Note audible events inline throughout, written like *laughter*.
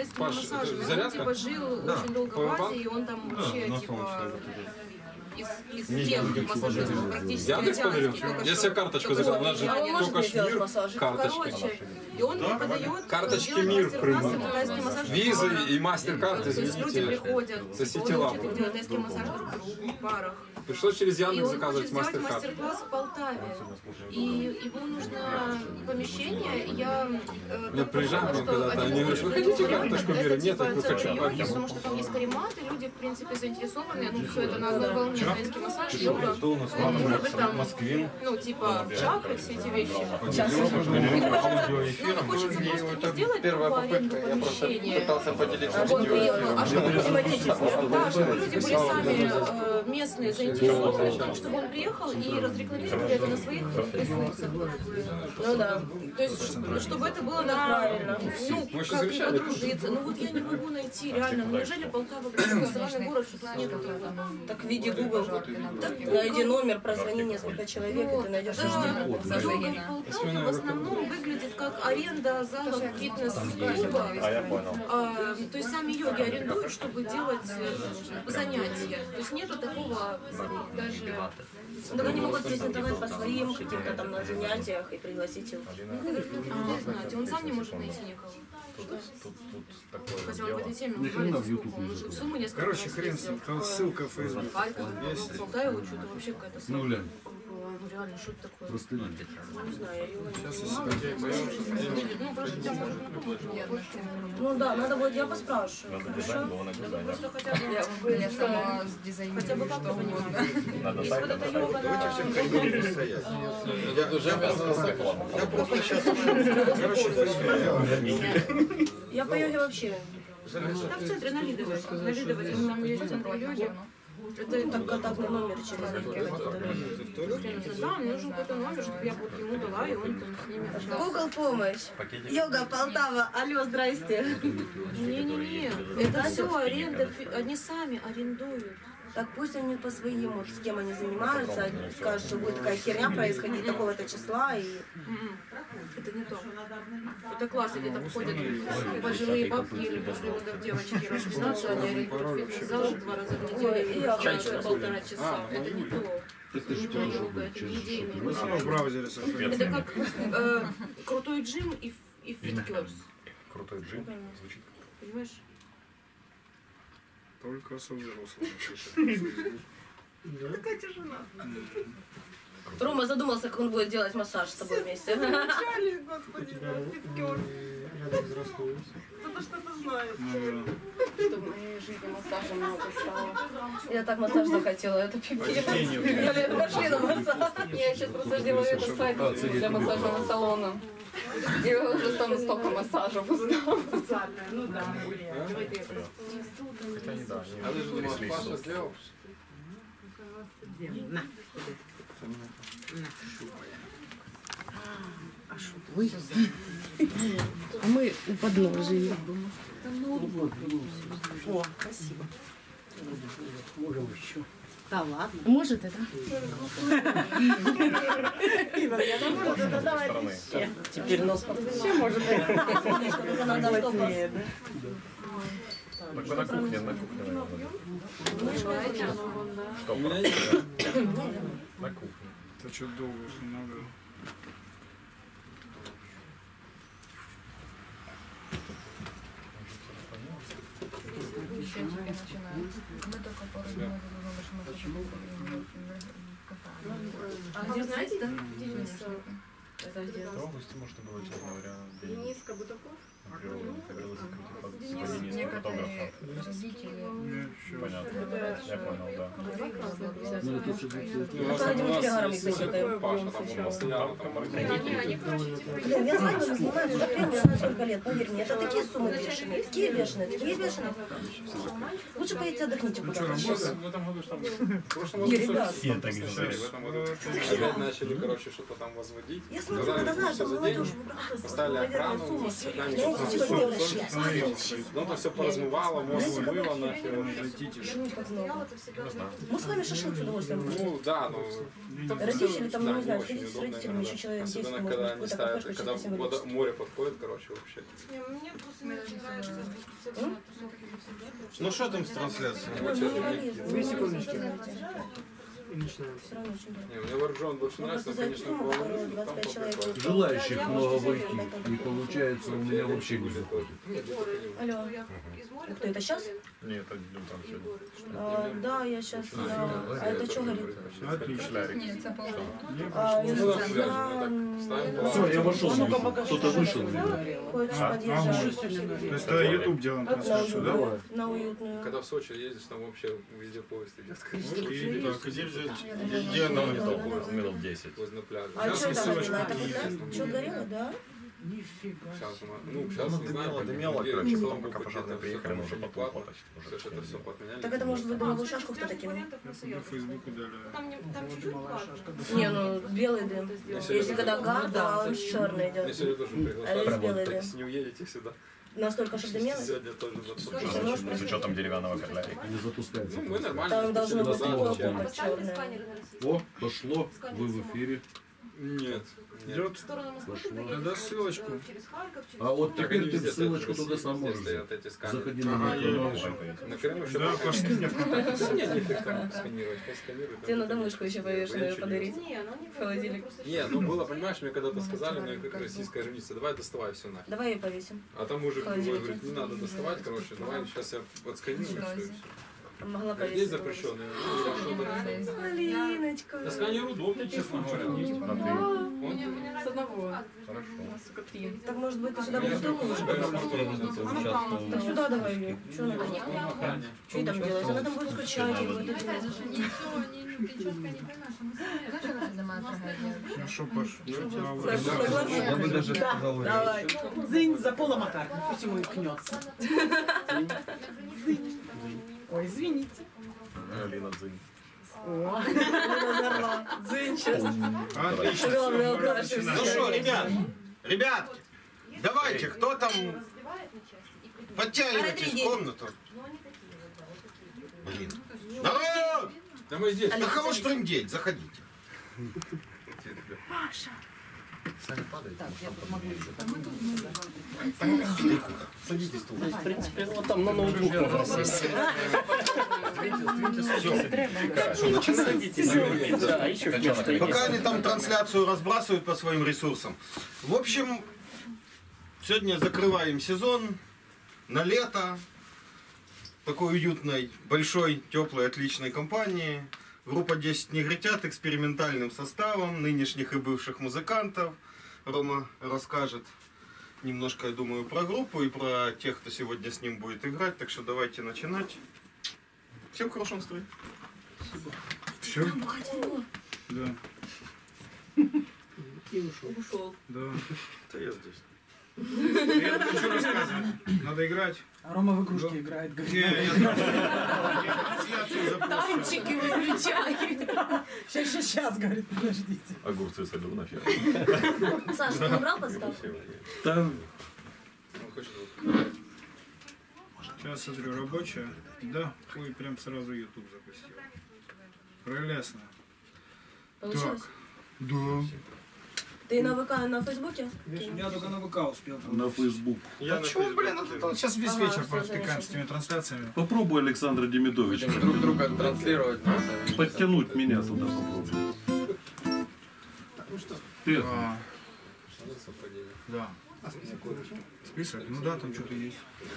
тайскими Паш, массажами. Он зарядка? типа жил Да. очень долго в Powerbank? Азии, и он там вообще на типа из, из тех массажистов практически Яндекс подарил? Я себе карточку только взял, что у нас же только мир карточки. Короче, и он преподает Карточки делает мир в Крыму. Визы и мастер-карты, То есть люди извините. приходят, За типа, он учит делать тайский массаж в парах. Пришлось через И Яндекс заказывать мастер-карты. мастер-класс в Полтаве. И ему нужно помещение, я... э, Я так приезжаю подумала, к вам что когда-то, один они говорят, вы хотите карточку это, мира? Нет, типа, я только целый хочу потому что там есть каремат, и люди, в принципе, заинтересованы, ну, все это на одной волне, тайский массаж, йога, Что у нас в Москве? ну, типа, чакры, все эти вещи. Аудиоэфиром. Ну, хочется просто не сделать тупо аренду помещения. Пытался поделиться видеоэфиром. а чтобы люди, да, чтобы люди были сами э, местные заинтересованы в том, чтобы он приехал и разрекламировали это на своих ресурсах. Ну да. То есть, ш- чтобы это было на... правильно. Ну, Мы еще как и завещали подружиться. Ну вот я не могу найти, реально. Ну неужели Полтава национальный *coughs* город, что тут нет этого? Так в виде Google. Найди номер, прозвони несколько человек, и ты найдешь Да, Полтаве в основном выглядит как аренда залов фитнес-клуба. А. А, то есть сами йоги арендуют, чтобы делать э, занятия. То есть нету такого даже... Так они могут презентовать по своим каким-то там на занятиях и пригласить их. Ну, не знать, он сам не может найти никого. Хотя он в этой теме варится сколько, он уже в сумму несколько Короче, раз хрен с ним. Там ссылка в Facebook. Что-то вообще какая-то Ну, глянь, Ну реально, что это такое? просто глянь. Не знаю, я его не. Ну просто тебя можно помочь. Ну да, надо будет, я поспрашиваю. Хорошо? Просто хотя бы... Я сама с дизайнером Хотя бы как что угодно. Надо Если вот эта йога на... Я я просто сейчас Я по йоге вообще. Да, в центре на Лидовой. На Лидовой, там есть центр йоги. Это Так контактный номер через. Да, мне нужен какой-то номер, чтобы я вот ему дала, и он там с ними общался. Google помощь. Йога Полтава. Алло, здрасте. Не-не-не, это все аренда, фи- они сами арендуют. Так пусть они по своим, вот с кем они занимаются, скажут, что будет такая херня происходить такого-то числа, и. Это не то. Это класс, где там ходят пожилые бабки или после родов девочки *laughs* расписаться, они арендуют фитнес-зал два раза в неделю, И полтора часа. Это не то. Это не йога, это не идейный Ну, оно в браузере. Это как э, крутой джим и, и фиткерс. Крутой джим. Звучит. Понимаешь? Только со взрослыми пишет. Рома задумался, как он будет делать массаж с тобой вместе. Наверное. Что в моей жизни массажа много стало. Я так массаж захотела, это пипец. Я пошли на массаж. Я сейчас просто делаю это сайт для массажного салона. *laughs* И уже там столько массажев узнала. Хотя не да. А ты же думал, Паша сделал? А мы у подножия. О, спасибо. Можем еще. Да ладно. Может это? Теперь нос Все может быть. Так вы на кухне, на кухне, наверное. Что? На кухне. Это что долго устанавливал? Тебе начинают. Мы только пару дней думали, что мы хотим А где знаете, да? Дениса? Это где? В августе может и было, честно говоря, день. Денис Я я свадьбами занимаюсь уже знаю сколько лет, поверь мне. Это такие суммы бешеные, такие бешеные, такие бешеные. Лучше поедете отдохните куда-то. Сейчас что Не, году ребят. году опять начали, короче, что-то там возводить. Я смотрю, когда знаешь, там за молодежь Поставили охрану, сумма. с Ну, то все поразмывало, мозг вымыло нахер. Мы с вами шашлык с удовольствием. Ну, да, ну... Родители всё, там, не знаю, очень сходить с удобно родителями, еще человек 10, Особенно, может когда быть, они ставят, когда вода- море подходит, короче, вообще. Не, Мне просто не нравится Ну что там с трансляцией? Ой, ну не полезно. Две секундочки. Не, мне Warzone больше нравится, но, конечно, по Народ, 25 человек. Желающих много войти. Не получается, у меня вообще не заходит. Алло. Ух ты, это сейчас? Нет, это днем там сегодня. А, да, я сейчас. А это что говорит? Отлично. Нет, полно. А, Ну, да, я- Все, я вошел. Кто-то что вышел. Хочешь А, подъезжать? То есть тогда YouTube делаем трансляцию, да? На уютную. Когда в Сочи ездишь, там вообще везде поезд идет. И так, где она? Минут 10. Возле пляжа. А что? Это что горело, да? Сейчас, ну, сейчас, не знаю, дымело, дымело, короче, потом, пока пожарные приехали, мы уже платно. почти уже Все это все подменяли. Так это может быть дымовую шашку кто-то кинул? На Фейсбуке дали. Не, ну белый дым. Если когда гар, то он черный идет. сегодня тоже. Так, не уедете сюда. Настолько, чтобы дымелось? Сегодня тоже может, С учетом деревянного короля. Не запускается. Ну, мы нормально. Там должно быть Да, такое да. О, пошло. Вы в эфире. Нет. Идет? Пошло. Тогда ссылочку. А вот теперь ты ссылочку туда сам можешь. Заходи на еще Да, пошли мне посканировать. Тебе надо мышку еще повешенную не подарить. В холодильник. Не, ну было, понимаешь, мне когда-то сказали, мне как российская граница, давай доставай все нахер. Давай ее повесим. А там мужик говорит, не надо доставать, короче, давай сейчас я подсканирую, все, Могла Здесь повесить. запрещенные. Ну, я что-то- Алиночка. Да сканер удобнее, честно говоря. С одного. Хорошо. Так может быть ты сюда будешь другую? Сейчас Так сюда давай ее. Что она будет? Что там делать? Она там будет скучать. делать. Ну Паш? Согласна? бы даже сказал. Давай. Зынь за Пола Маккартни. Пусть ему и кнется. Зынь. Ой, извините. Алина Дзынь. О. Дзынь сейчас. Отлично. Ну что, ребят, ребятки, давайте, кто там подтягивайтесь в комнату. Блин. Народ! Да мы здесь. Да кого ж трындеть? Заходите. Садитесь тут. в принципе, вот там на ноутбуке у нас есть. Да, еще место есть. Пока они там трансляцию разбрасывают по своим ресурсам. В общем, сегодня закрываем сезон на лето. Такой уютной, большой, теплой, отличной компании. Группа 10 негритят экспериментальным составом нынешних и бывших музыкантов. Рома расскажет немножко, я думаю, про группу и про тех, кто сегодня с ним будет играть. Так что давайте начинать. Всем в хорошем настроении. Все? Да. Ушел. Да. Да я здесь. Я что рассказывать? Надо играть. А Рома в игрушки играет, Не, говорит. я. *laughs* Танчики выключай. Сейчас, сейчас, сейчас, говорит, подождите. Огурцы с на фер. Саша, ты не брал подставку? Там. Сейчас смотрю, рабочая. Да, ой, прям сразу YouTube запустил. Прелестно. Получилось? Да. Ты на ВК, на Фейсбуке? Я только на ВК успел. на. Я А на чё, блин, это сейчас весь Ага, вечер конечно. с этими трансляциями. Попробуй Александра Демидовича. Друг друга транслировать. Подтянуть меня туда попробуй. Ты, А, да. Список? Ну да, там что-то есть. *laughs*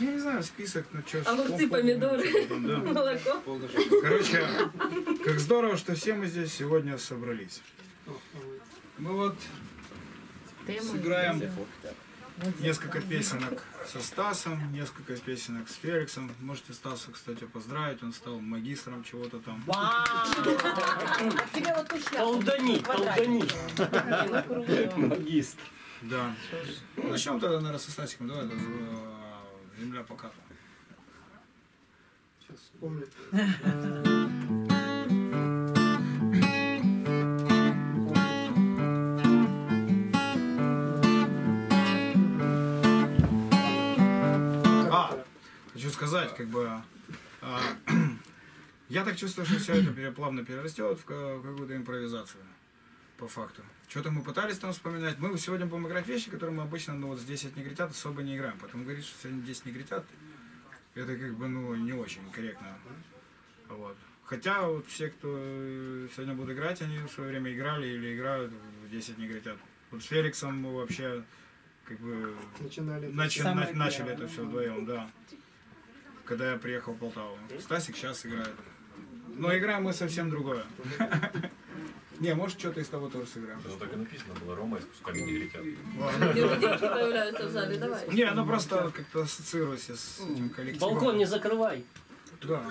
Я не знаю, список, ну что ж. Огурцы, помидоры, молоко. Короче, как здорово, что все мы здесь сегодня собрались. Мы вот сыграем несколько песенок со Стасом, несколько песенок с Феликсом. Можете Стаса, кстати, поздравить, он стал магистром чего-то там. Толдани, толдани. Магистр. Да. Ну, Начнем тогда, наверное, со Стасиком. Давай, э, земля поката. А, *laughs* сказать, как бы, а, *clears throat* я так чувствую, что все это плавно перерастет в ка- в какую-то импровизацию. по факту. Что-то мы пытались там вспоминать. Мы сегодня будем играть вещи, которые мы обычно, ну вот здесь от негритят особо не играем. Потом говорит, что сегодня 10 негритят, это как бы, ну, не очень корректно. Вот. Хотя вот все, кто сегодня будут играть, они в свое время играли или играют в 10 негритят. Вот с Феликсом мы вообще как бы Начинали, начи- на- начали это все вдвоем, да. Когда я приехал в Полтаву. Стасик сейчас играет. Но играем мы совсем другое. *laughs* Не, может, что-то из того тоже сыграем. Что так и написано было, Рома из кусками негритят. Девочки появляются в зале, давай. Не, ну просто как-то ассоциируюсь я с этим коллективом. Балкон не закрывай. Да.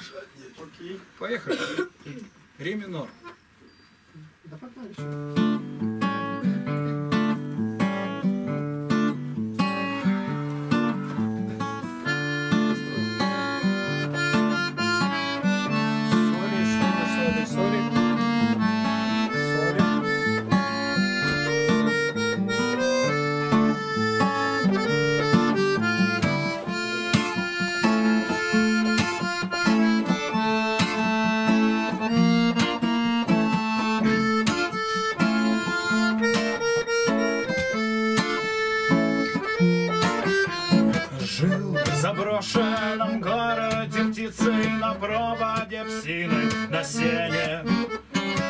Поехали. Ре минор. Да погнали. В заброшенном городе птицы на проводе псины на сене.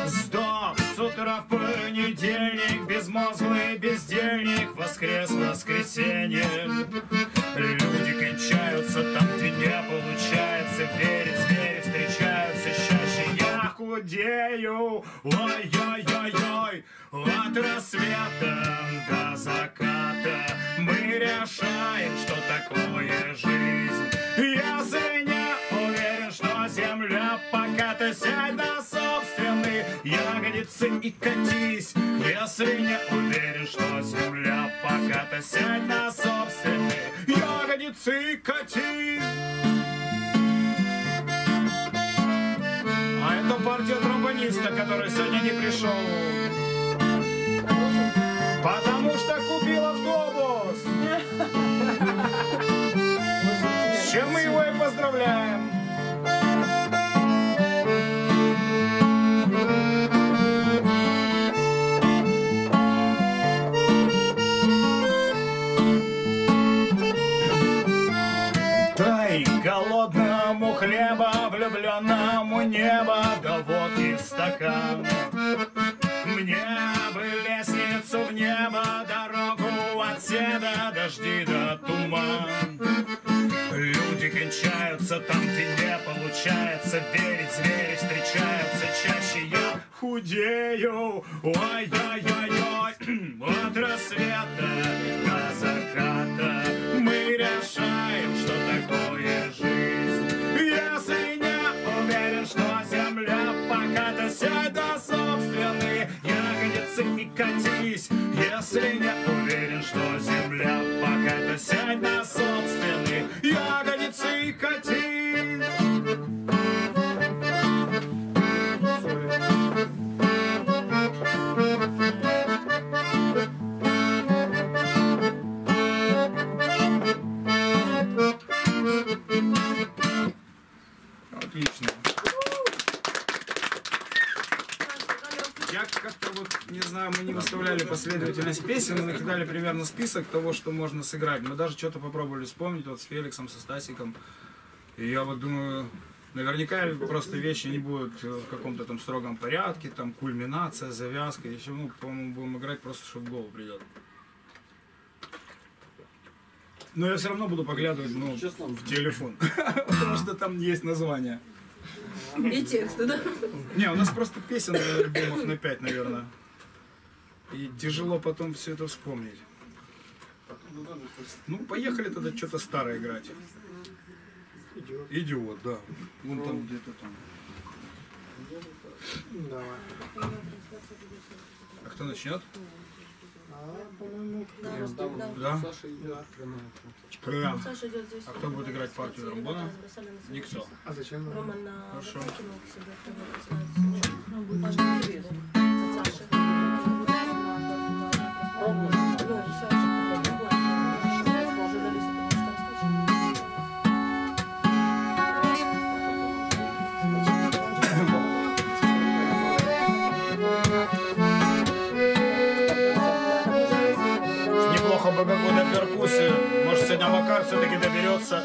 Сдох с утра в понедельник, безмозглый бездельник, воскрес в воскресенье. Люди кончаются там, где не получается верить, звери встречаются чаще. Я худею, ой-ой-ой-ой, от рассвета до заката. Мы решаем, что такое жизнь. Если не уверен, что земля пока-то сядь на собственные ягодицы и катись. Если не уверен, что земля пока-то сядь на собственные ягодицы и катись. А это партия тромбониста, который сегодня не пришел. Потому что Если песен, мы накидали примерно список того, что можно сыграть. Мы даже что-то попробовали вспомнить, вот с Феликсом, со Стасиком. И я вот думаю, наверняка просто вещи не будут в каком-то там строгом порядке, там кульминация, завязка, еще, ну, по-моему, будем играть просто, что в голову придет. Но я все равно буду поглядывать, ну, в телефон, *laughs* потому что там есть название. И тексты, да? Не, у нас просто песен на альбомов на 5, наверное. И тяжело потом все это вспомнить. Ну, поехали тогда что-то старое играть. Идиот. Идиот, да. Вон там где-то там. Давай. А кто начнет? А, по-моему, Да? Саша идет. Прям. Саша идет здесь. А кто будет играть партию тромбона? Никто. А зачем? Рома на Хорошо. Неплохо бы какую-то перкуссию. Может, сегодня Макар все-таки доберется.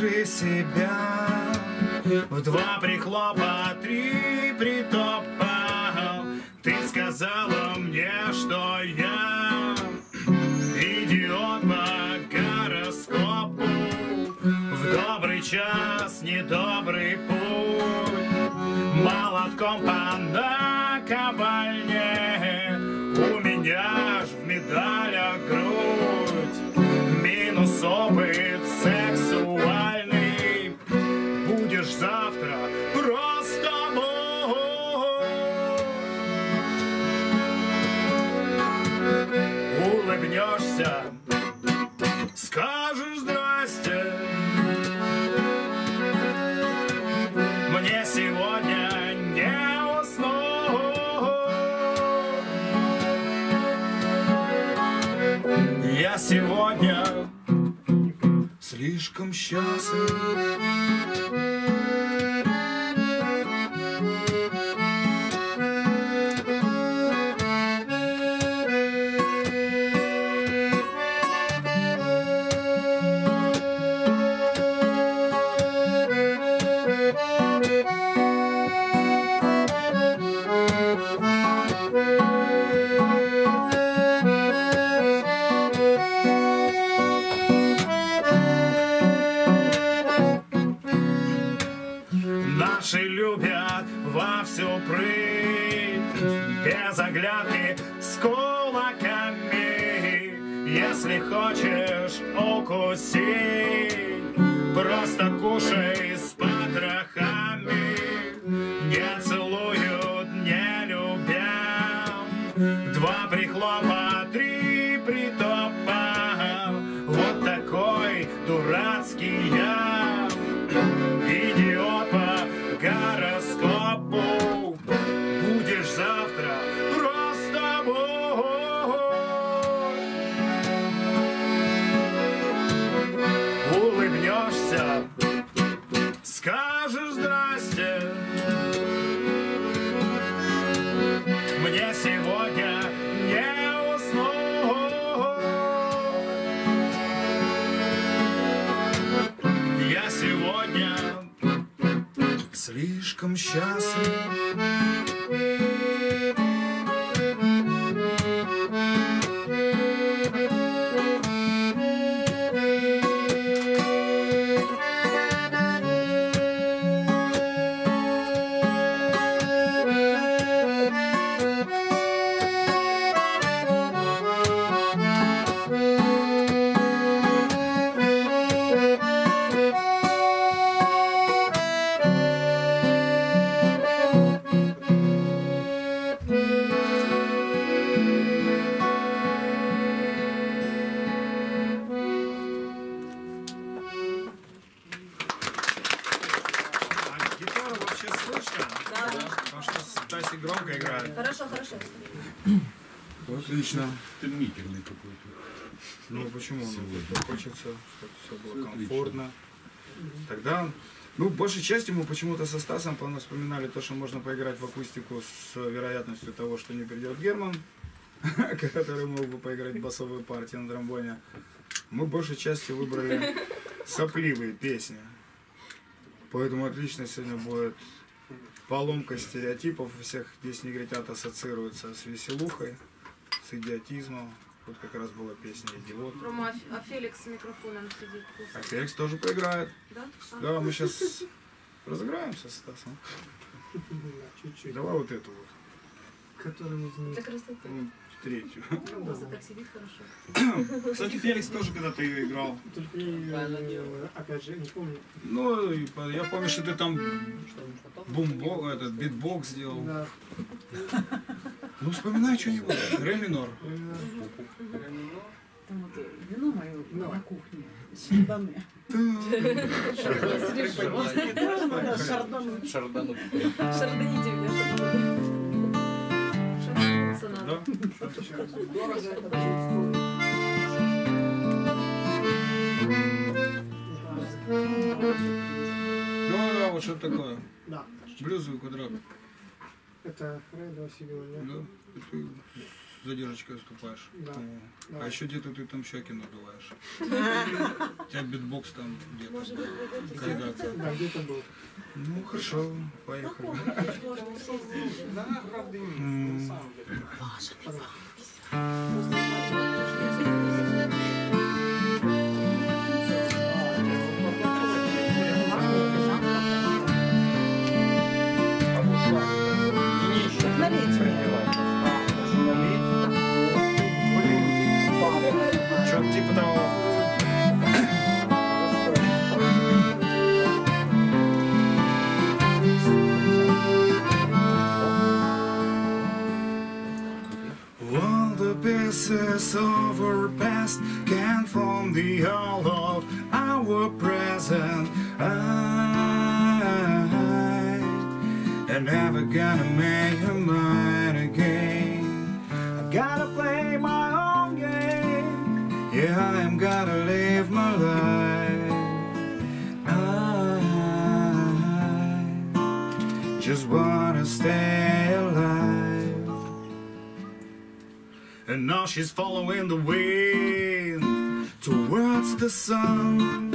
Лиши себя. В два прихлопа, три притопа. Ты сказала мне, что я Идиот по гороскопу. В добрый час, недобрый путь. Молотком по наковальне У меня Оглядки с кулаками. Если хочешь укусить Просто кушай вообще слышно? Да. Потому что Стаси громко играет. Хорошо, хорошо. Отлично. Ты митерный какой-то. Ну почему? Ну, хочется, чтобы все было отлично. комфортно. Тогда, ну, большей части мы почему-то со Стасом по- вспоминали то, что можно поиграть в акустику с вероятностью того, что не придет Герман, *laughs* который мог бы поиграть басовые партии на тромбоне. Мы большей части выбрали сопливые песни. Поэтому отлично сегодня будет поломка стереотипов. У всех здесь негритят ассоциируются с веселухой, с идиотизмом. Тут как раз была песня «Идиот». Рома, а а Феликс с микрофоном сидит. А Феликс тоже поиграет. Да? А. Да, мы сейчас разыграемся с Стасом. *laughs* Чуть-чуть. Давай вот эту вот. Которую из них. Для красоты. Третью. Ну, Просто так сидит хорошо. *coughs* Кстати, Феликс тоже когда-то ее играл. Только я, э, опять же, не помню. Ну, я помню, что ты там бумбо, этот битбокс сделал. Да. Ну, вспоминай что-нибудь. Ре минор. Э, Там вот вино мое на кухне с грибами. Шардануть. Шарданите меня, Ну, да, вот что такое? Да. Блюзовый квадрат. Это Рейда Васильевна. Да? Ты задержечкой выступаешь. Да. О. А еще где-то ты там щеки надуваешь. *laughs* У тебя битбокс там где-то. Да, где-то был. Ну, хорошо, поехали. М. Что-то And now she's following the wind towards the sun.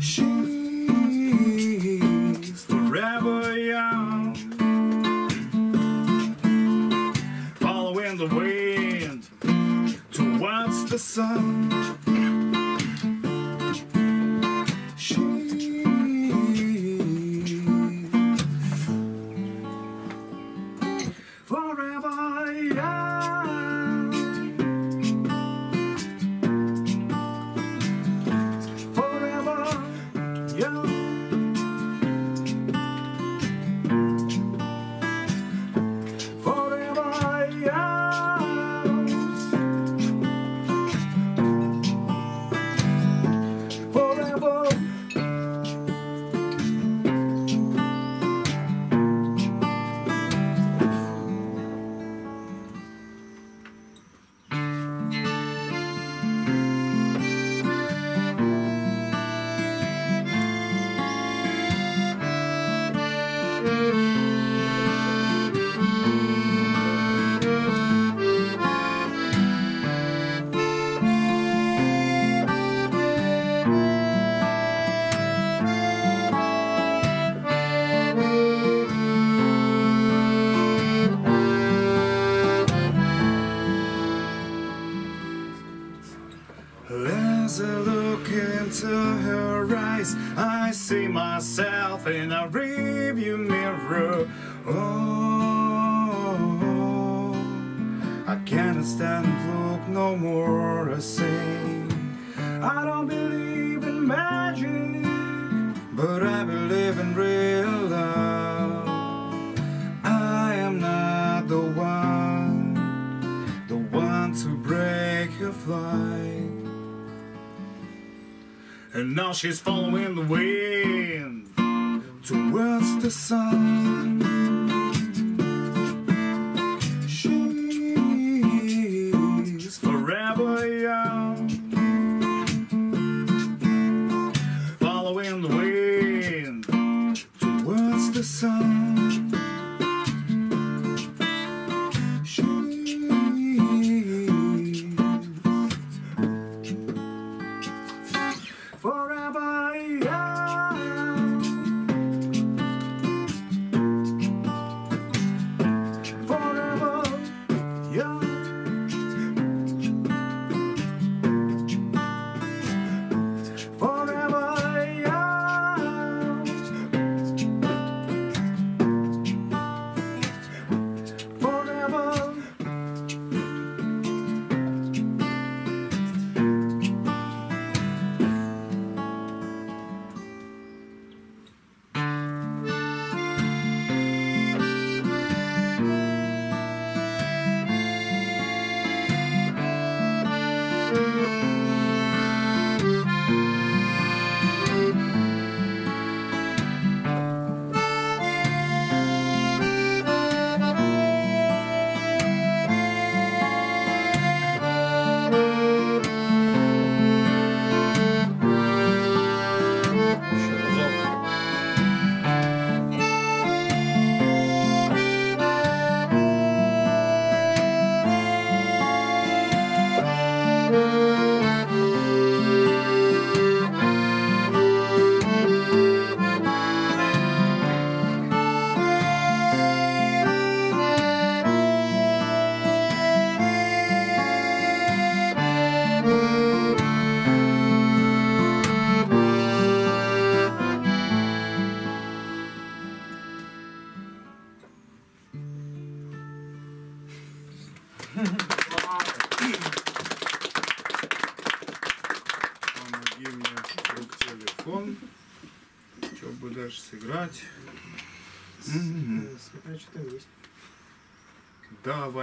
She's forever young. Following the wind towards the sun. Myself in a rearview mirror. Oh, I can't stand and look no more. I say, I don't believe in magic, but I believe in real And now she's following the wind towards the sun.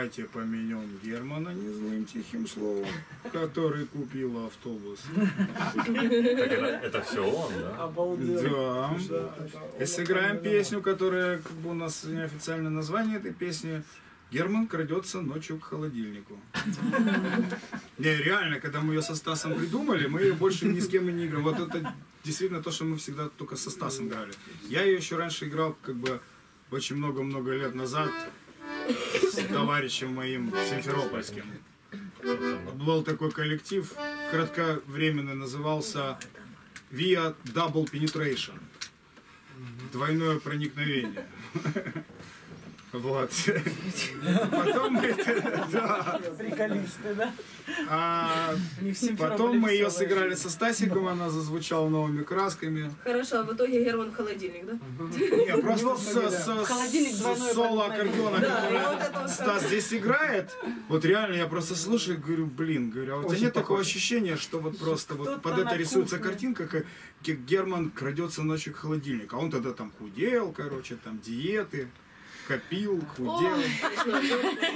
Давайте поменем Германа незлым тихим словом, который купил автобус. Это все он, да? Да. И сыграем песню, которая как бы у нас неофициальное название этой песни. Герман крадется ночью к холодильнику. Не, реально, когда мы ее со Стасом придумали, мы ее больше ни с кем и не играем. Вот это действительно то, что мы всегда только со Стасом играли. Я ее еще раньше играл как бы очень много-много лет назад с товарищем моим симферопольским. Был такой коллектив, кратковременный, назывался Via Double Penetration. Двойное проникновение. Вот. Потом мы, да. Приколисты, да? А потом мы ее сыграли со Стасиком, она зазвучала новыми красками. Хорошо, а в итоге Герман холодильник, да? Не, просто с, соло аккордеона, Да, который Стас здесь играет. Вот реально, я просто слушаю, и говорю, блин, говорю, а у тебя нет такого ощущения, что вот просто вот под это рисуется картинка, как как Герман крадется ночью к холодильнику. А он тогда там худел, короче, там диеты, копил, худел.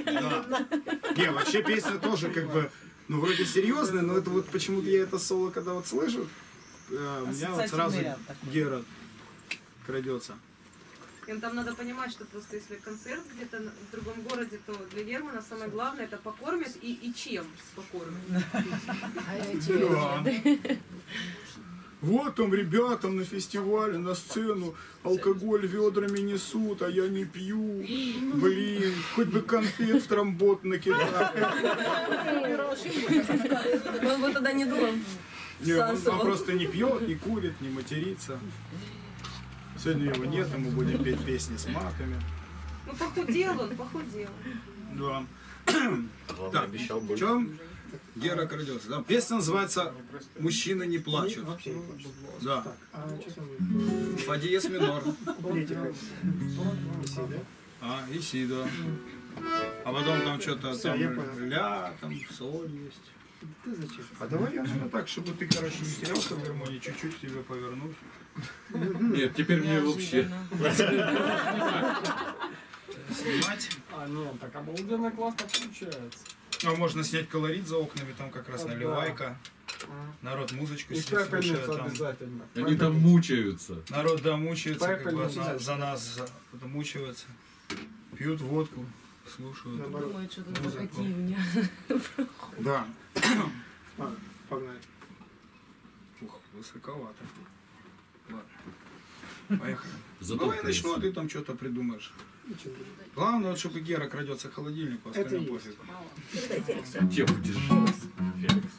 Да. Не, вообще песня тоже как бы, ну вроде серьезная, но это вот почему-то я это соло, когда вот слышу, э, у меня вот сразу. Гера крадется. Им там надо понимать, что просто если концерт где-то в другом городе, то для Германа самое главное это покормят и, и чем покормят. *laughs* Да. Вот там ребятам на фестивале, на сцену алкоголь ведрами несут, а я не пью. Блин, хоть бы конфет в тромбот накидать. Он бы тогда не думал. Не, он, он просто не пьет, не курит, не матерится. Сегодня его нет, и мы будем петь песни с матами. Ну похудел он, похудел. Да. Он Так, обещал в больше. чем Гера крадется? Да, песня называется «Мужчины не плачут». Да. А там? Фа диез минор. А, и си, да. А потом там что-то там ля, там соль есть. Ты зачем? А давай я наверное, так, чтобы ты, короче, не терялся в гармонии, чуть-чуть тебе повернуть. Нет, теперь мне вообще. *laughs* Снимать. А, нет, так обалденно классно получается. А можно снять колорит за окнами, там как раз Да. наливайка. Народ музычку И слушает там. обязательно. Они там мучаются. Народ, да, мучается, как бы за, за нас, за, мучаются. Пьют водку, слушают. Думает, что тут музыку. противня. Да. *coughs* А, погнали. Ух, высоковато. Ладно. Поехали. Зато Давай я вкусно. начну, а ты там что-то придумаешь. Главное, вот, чтобы Гера крадется к холодильнику, остальное пофиг. Тему держи. Феликс.